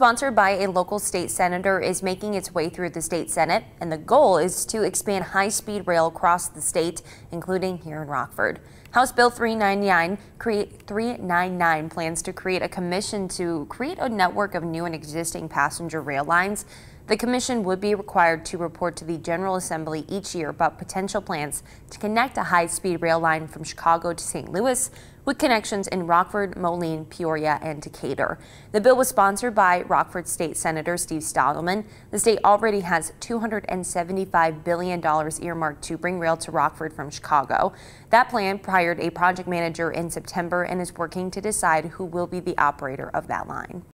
sponsored by a local state senator, is making its way through the state Senate, and the goal is to expand high-speed rail across the state, including here in Rockford. House Bill 399, create 399 plans to create a commission to create a network of new and existing passenger rail lines. The commission would be required to report to the General Assembly each year about potential plans to connect a high-speed rail line from Chicago to St. Louis with connections in Rockford, Moline, Peoria, and Decatur. The bill was sponsored by Rockford State Senator Steve Stadelman. The state already has $275 billion earmarked to bring rail to Rockford from Chicago. That plan hired a project manager in September and is working to decide who will be the operator of that line.